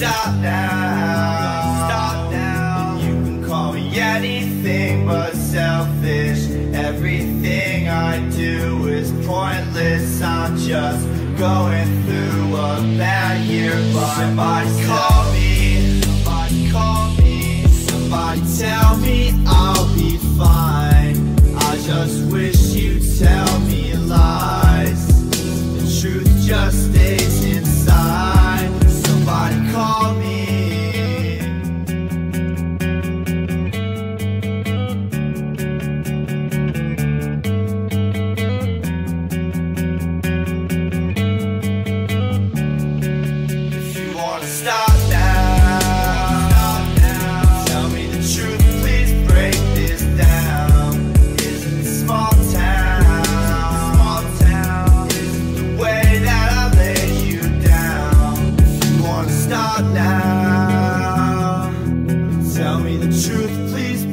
Stop now, stop now. You can call me anything but selfish. Everything I do is pointless. I'm just going through a bad year by myself. Call somebody call me, somebody tell me I'll be fine. I just wish you'd tell me lies. The truth just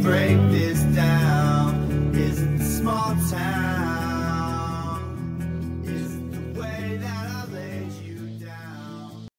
break this down. Is it the small town?